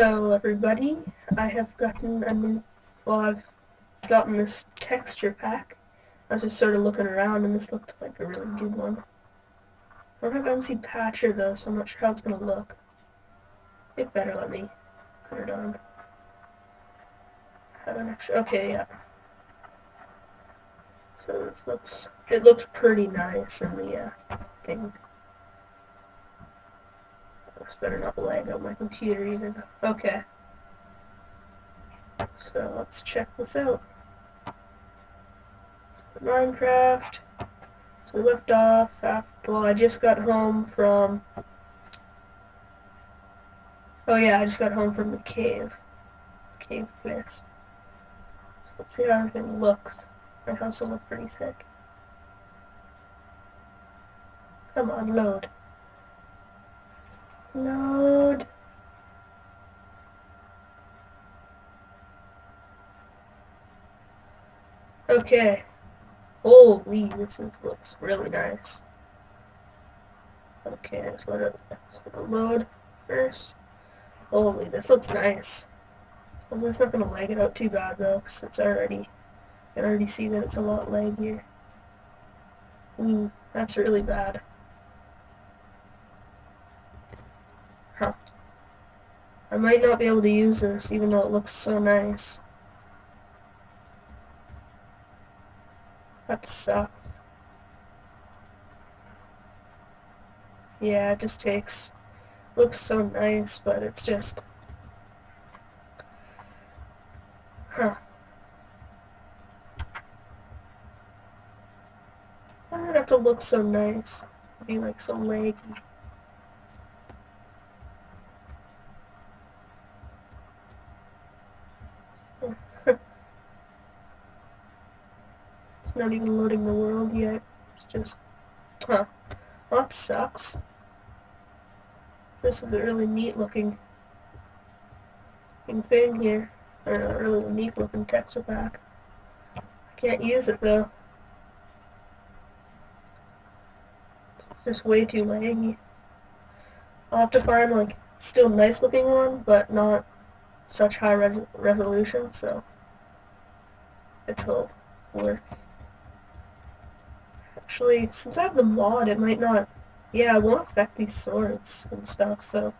Hello everybody, I have gotten a new, well I've gotten this texture pack. I was just sort of looking around and this looked like a really good one. I don't have MC Patcher though, so I'm not sure how it's going to look. It better let me put it on. Have an extra, okay, yeah. So this looks, it looks pretty nice in the uh, thing. Better not lag on my computer even. Okay. So let's check this out. Minecraft. So we left off after, well I just got home from, oh yeah, I just got home from the cave. Cave place. So let's see how everything looks. My house will look pretty sick. Come on, load. Load. Okay. Holy, this is, looks really nice. Okay, just want to load first. Holy, this looks nice. I'm just not going to lag it out too bad though, because it's already, I can already see that it's a lot laggier. Ooh, that's really bad. I might not be able to use this even though it looks so nice. That sucks. Yeah, it just takes... Looks so nice, but it's just... Huh. Why would it have to look so nice? Be like so laggy. It's not even loading the world yet. It's just, huh. That sucks. This is a really neat looking thing here. Or a really neat looking texture pack. I can't use it though. It's just way too laggy. I'll have to find like still nice looking one, but not such high re resolution, so it will work. Actually, since I have the mod, it might not... Yeah, it won't affect these swords and stuff, so...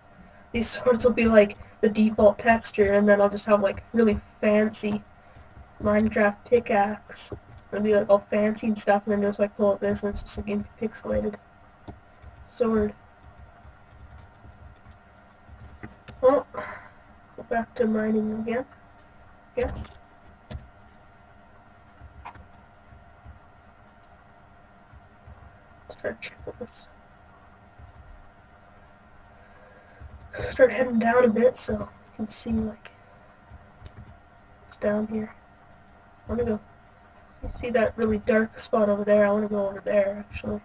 These swords will be like the default texture, and then I'll just have like really fancy Minecraft pickaxe. It'll be like all fancy and stuff, and then just like pull up this, and it's just like pixelated sword. Well, go back to mining again, I checking this. Start heading down a bit so you can see like it's down here. I want to go. You see that really dark spot over there? I want to go over there actually.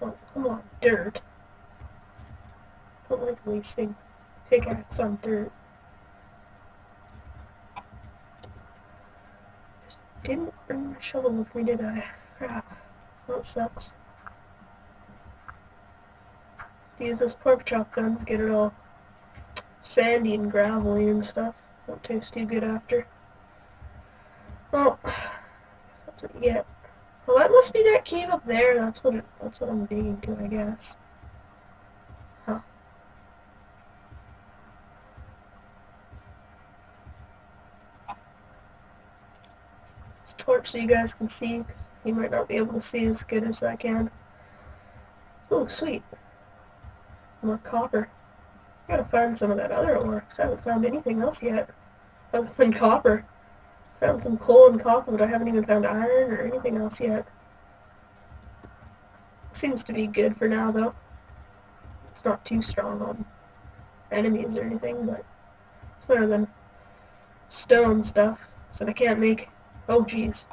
Oh, come on, dirt. Like wasting pickaxe on dirt. Just didn't bring my shovel with me, did I? Crap. That sucks. Use this pork chop gun to get it all sandy and gravelly and stuff. Won't taste too good after. Well, that's what you get. Well, that must be that cave up there. That's what it, that's what I'm digging to, I guess. This torch so you guys can see, you might not be able to see as good as I can. Oh, sweet. More copper. Gotta find some of that other ore, I haven't found anything else yet, other than copper. Found some coal and copper, but I haven't even found iron or anything else yet. Seems to be good for now, though. It's not too strong on enemies or anything, but it's better than stone stuff, so I can't make... Oh, jeez.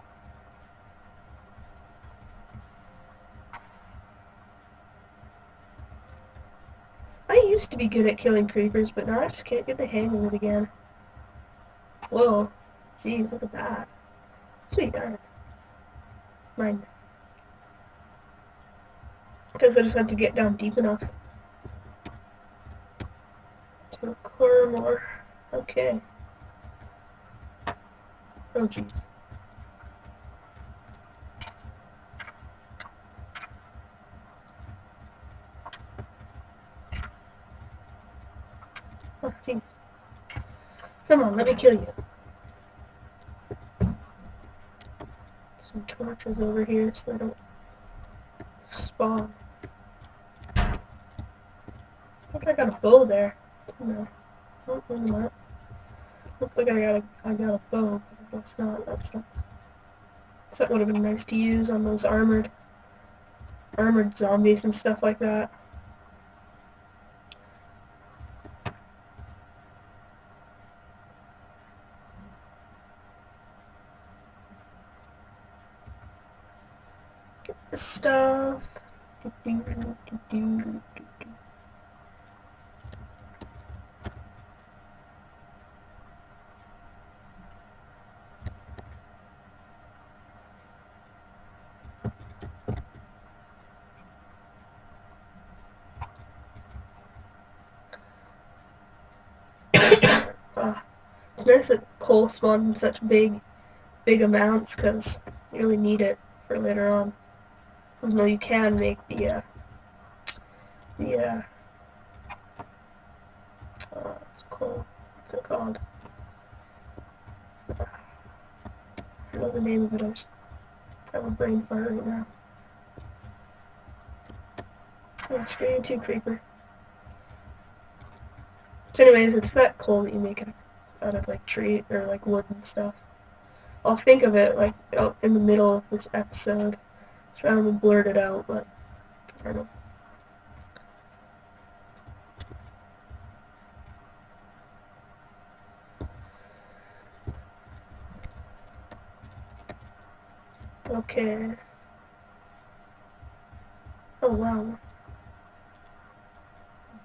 I used to be good at killing creepers, but now I just can't get the hang of it again. Whoa. Jeez, look at that. Sweet darn. Mine. Because I just had to get down deep enough. To a quarter more. Okay. Oh jeez. Jeez. Come on, let me kill you. Some torches over here so they don't spawn. I think I got a bow there. No. Oh, not. Looks like I got a I got a bow, but guess not. That's not. So that would have been nice to use on those armored armored zombies and stuff like that. Get the stuff. Uh, it's nice that coal spawned in such big, big amounts because you really need it for later on. Even though you can make the, uh, the, uh, uh, it's coal. What's it called? I know the name of it. I just have a brain fart right now. Yeah, straight into creeper. So anyways, it's that coal that you make of, out of like tree or like wood and stuff. I'll think of it like out in the middle of this episode. Trying to blurt it out, but I don't know. Okay. Oh wow.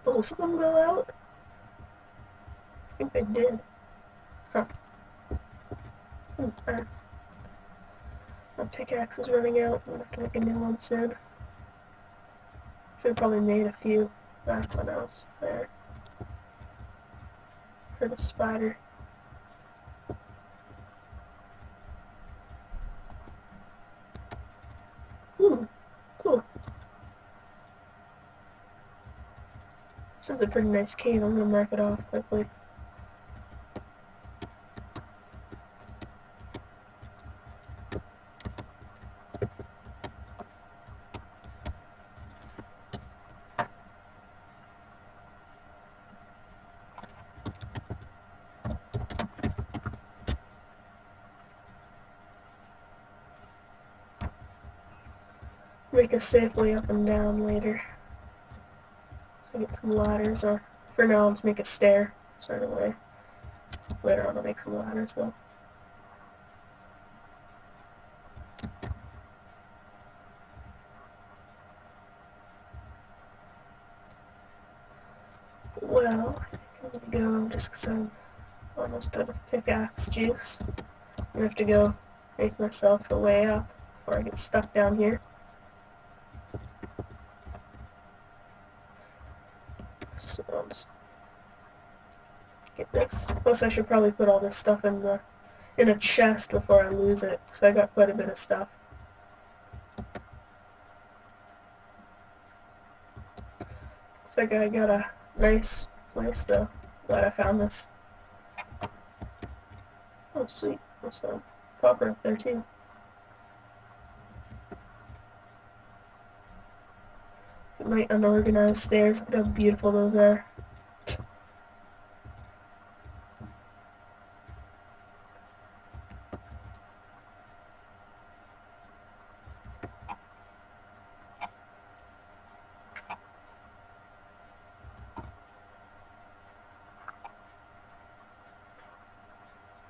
Both of them go out? I think they did. My pickaxe is running out. I'm gonna have to make a new one soon. Should have probably made a few back when I was there. Heard a spider. Ooh, cool. This is a pretty nice cave. I'm gonna mark it off quickly. Make a safe way up and down later. So get some ladders, or for now I'll just make a stair sort of way. Later on I'll make some ladders though. Well, I think I'm gonna go just because I'm almost out of pickaxe juice. I'm have to go make myself a way up before I get stuck down here. Just get this. Plus I should probably put all this stuff in the in a chest before I lose it, so I got quite a bit of stuff. Looks like I got a nice place though. Glad I found this. Oh sweet, what's that? copper up there too. My unorganized stairs, look how beautiful those are.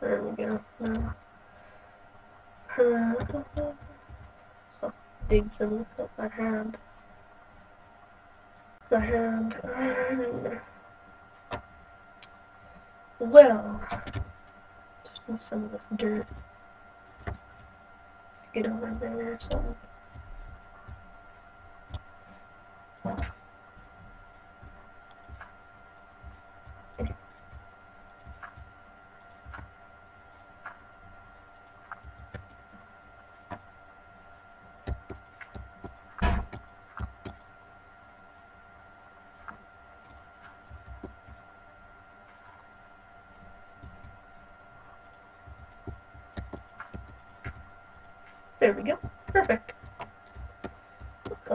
There we go. Now, uh, so dig some with my hand the hand. Well, just move some of this dirt. Get over there or something.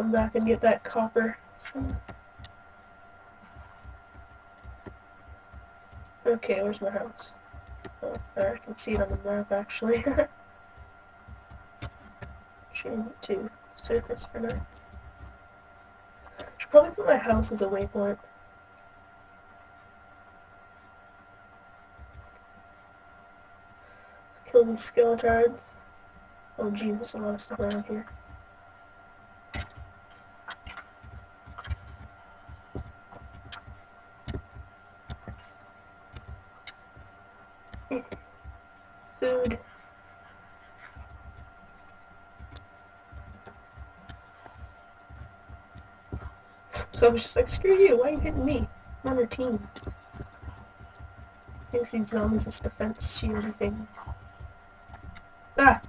Come back and get that copper. soon. Okay, where's my house? Oh, there, I can see it on the map actually. Change it to surface for now. Should probably put my house as a waypoint. Kill these skeletons. Oh there's a lot of stuff around here. So I was just like, screw you, why are you hitting me? I'm on your team. Thinks these zombies is defense shield things. Ah!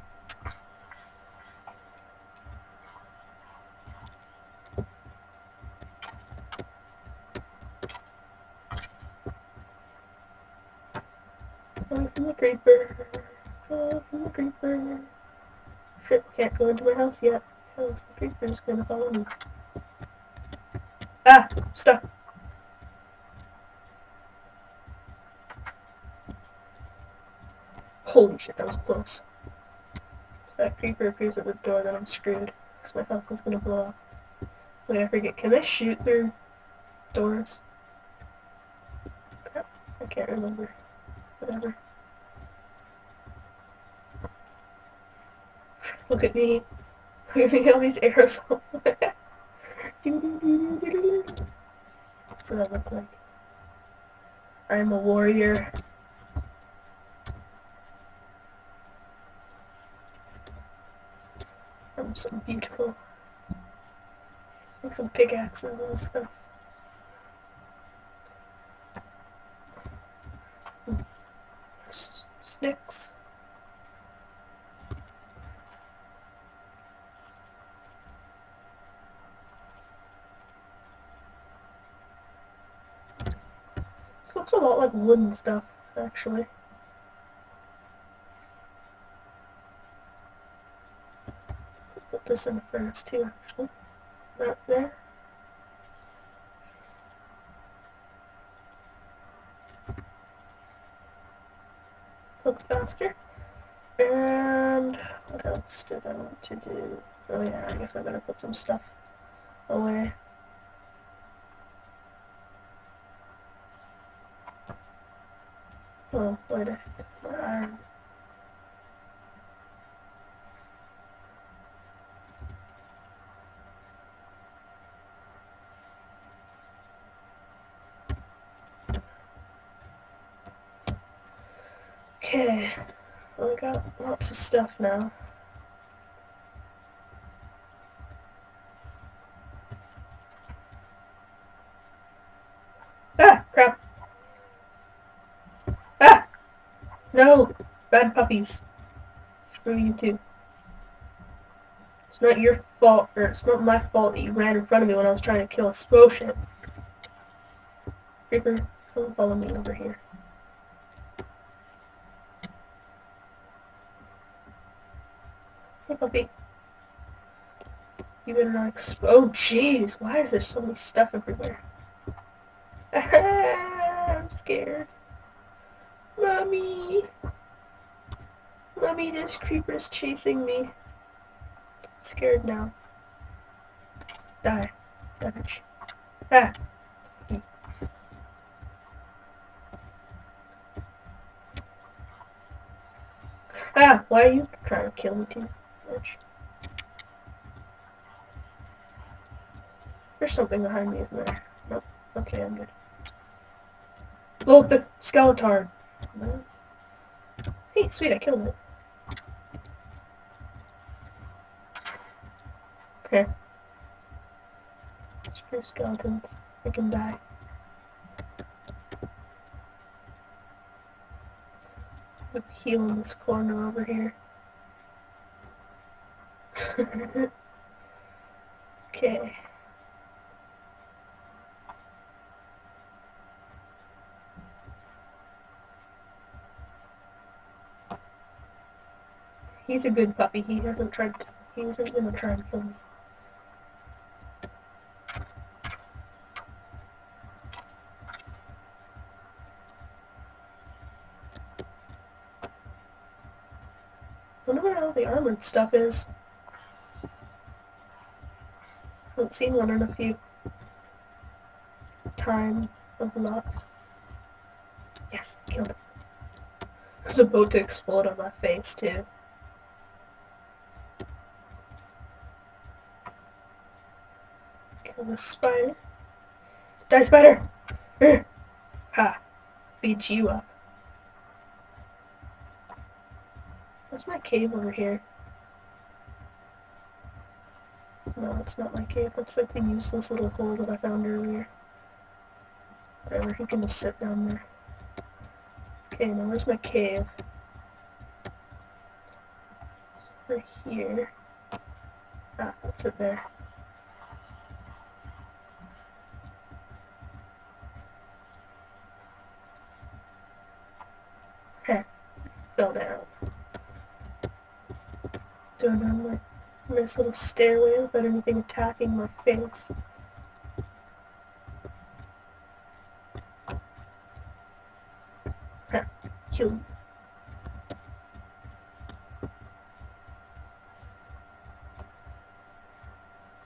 Away from the creeper. Away from the creeper. Shit, can't go into my house yet. Because the creeper's gonna follow me. Stuck. Holy shit, that was close. If that creeper appears at the door, then I'm screwed. Because my house is gonna blow up. Wait, I forget. Can I shoot through doors? I can't remember. Whatever. Look at me. Me, all these arrows. what do I look like? I am a warrior. I'm so beautiful. Make some pickaxes and stuff. S- Sticks. This looks a lot wooden stuff, actually. Put this in the furnace too, actually. Right there. Cook faster. And what else did I want to do? Oh yeah, I guess I better put some stuff away. A my iron. Okay, well, I got lots of stuff now. Ah, crap. Ah! No! Bad puppies. Screw you too. It's not your fault, or it's not my fault that you ran in front of me when I was trying to kill a Sprotion. Creeper, come follow me over here. Hey, puppy. You better not exp- Oh, jeez. Why is there so much stuff everywhere? I'm scared. Mommy, there's creepers chasing me. I'm scared now. Die. Bitch. Ah. Ah, why are you trying to kill me too? There's something behind me, isn't there? Nope. Okay, I'm good. Blow up the skeleton. Hey, sweet, I killed it. Okay. Screw skeletons. They can die. I'm in this corner over here. okay. He's a good puppy. He hasn't tried to, he isn't gonna try and kill me. Wonder where all the armored stuff is. Haven't seen one in a few time of lots. Yes, killed it. There's about to explode on my face too. Kill the spider. Die spider! ha! Beat you up. What's my cave over here? No, it's not my cave. That's like the useless little hole that I found earlier. Whatever, he can just sit down there. Okay, now where's my cave? Over here. Ah, that's it there. Heh, fell down down my nice little stairway without anything attacking my face. Kill.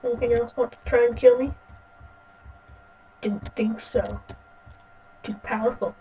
Anything else want to try and kill me? Didn't think so. Too powerful.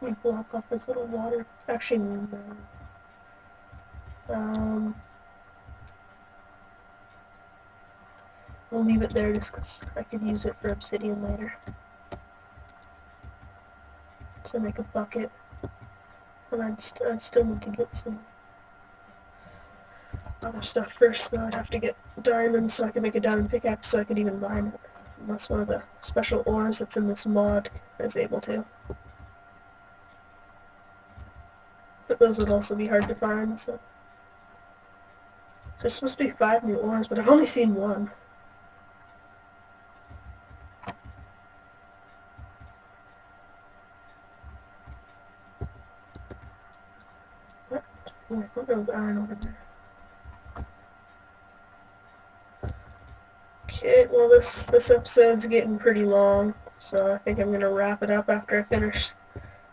We block off this little water. Actually, no. Um, we'll leave it there just because I could use it for obsidian later. To make a bucket. And I'd, st I'd still need to get some other stuff first, though. I'd have to get diamonds so I can make a diamond pickaxe so I could even mine it. Unless one of the special ores that's in this mod is able to. Those would also be hard to find, so... There's supposed to be five new ores, but I've only seen one. Yeah, oh, I thought there was iron over there. Okay, well this this episode's getting pretty long, so I think I'm gonna wrap it up after I finish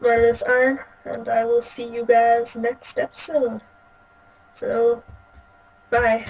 mining this iron and I will see you guys next episode. So, bye.